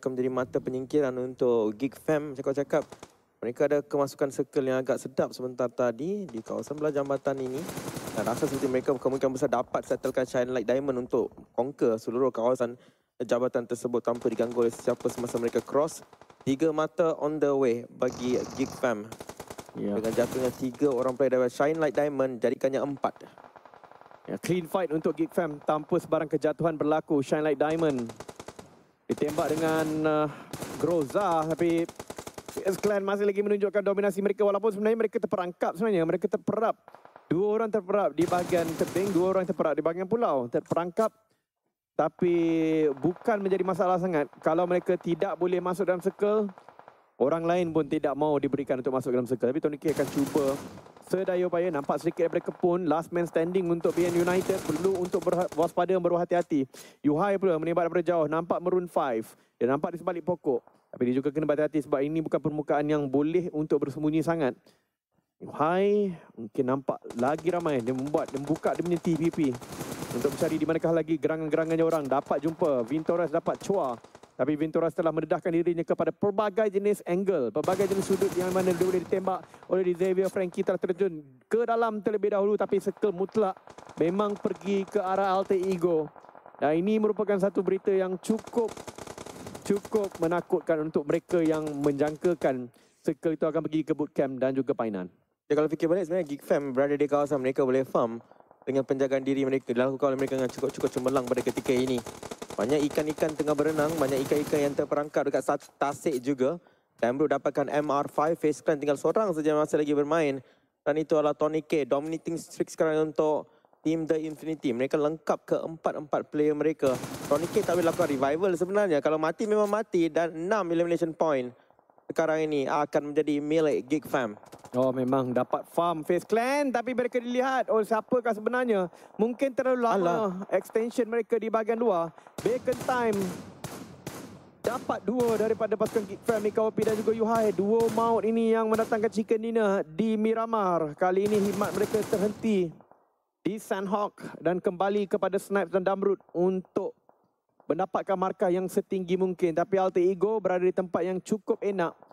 akan menjadi mata penyingkiran untuk Geek Fam cakap-cakap. Mereka ada kemasukan circle yang agak sedap sebentar tadi di kawasan belah jambatan ini. Dan rasa seperti mereka kemungkinan besar dapat settlekan Shine Light Diamond untuk conquer seluruh kawasan jabatan tersebut tanpa diganggu oleh sesiapa semasa mereka cross. Tiga mata on the way bagi Geek Fam. Ya. Dengan jatuhnya tiga orang player dari Shine Light Diamond, jadikannya empat. Ya, clean fight untuk Geek Fam tanpa sebarang kejatuhan berlaku. Shine Light Diamond ditembak dengan uh, Groza tapi PS Clan masih lagi menunjukkan dominasi mereka walaupun sebenarnya mereka terperangkap sebenarnya. Mereka terperap. Dua orang terperap di bahagian tebing, dua orang terperap di bahagian pulau. Terperangkap tapi bukan menjadi masalah sangat. Kalau mereka tidak boleh masuk dalam circle, orang lain pun tidak mau diberikan untuk masuk dalam circle. Tapi Tony K akan cuba sedaya upaya. Nampak sedikit daripada kepun. Last man standing untuk BN United. Perlu untuk berwaspada dan berhati-hati. Yuhai pula menembak daripada jauh. Nampak Maroon 5. Dia nampak di sebalik pokok. Tapi dia juga kena berhati-hati sebab ini bukan permukaan yang boleh untuk bersembunyi sangat. Hai, mungkin nampak lagi ramai dia membuat dia membuka dia punya TPP untuk mencari di manakah lagi gerangan-gerangannya orang dapat jumpa Vintoras dapat Chua tapi Vintoras telah mendedahkan dirinya kepada pelbagai jenis angle pelbagai jenis sudut yang mana dia boleh ditembak oleh Xavier Frankie telah terjun ke dalam terlebih dahulu tapi circle mutlak memang pergi ke arah alter ego dan ini merupakan satu berita yang cukup cukup menakutkan untuk mereka yang menjangkakan circle itu akan pergi ke bootcamp dan juga painan. Ya, kalau fikir balik sebenarnya Geek Fam berada di kawasan mereka boleh farm dengan penjagaan diri mereka dilakukan oleh mereka dengan cukup-cukup cemerlang pada ketika ini. Banyak ikan-ikan tengah berenang, banyak ikan-ikan yang terperangkap dekat tasik juga. Baru dapatkan MR5, Face Clan tinggal seorang saja masih lagi bermain. Dan itu adalah Tony K, dominating streak sekarang untuk Team The Infinity. Mereka lengkap ke empat-empat player mereka. Tony K tak boleh lakukan revival sebenarnya. Kalau mati memang mati dan 6 elimination point sekarang ini akan menjadi milik Geek Fam. Oh memang dapat farm Face Clan tapi mereka dilihat oh siapakah sebenarnya. Mungkin terlalu lama Alah. extension mereka di bahagian luar. Bacon time dapat dua daripada pasukan Geek Fam Mikawapi dan juga Yuhai. Dua maut ini yang mendatangkan chicken dinner di Miramar. Kali ini hikmat mereka terhenti di Sandhawk dan kembali kepada Snipes dan Damrut untuk mendapatkan markah yang setinggi mungkin. Tapi Alter Ego berada di tempat yang cukup enak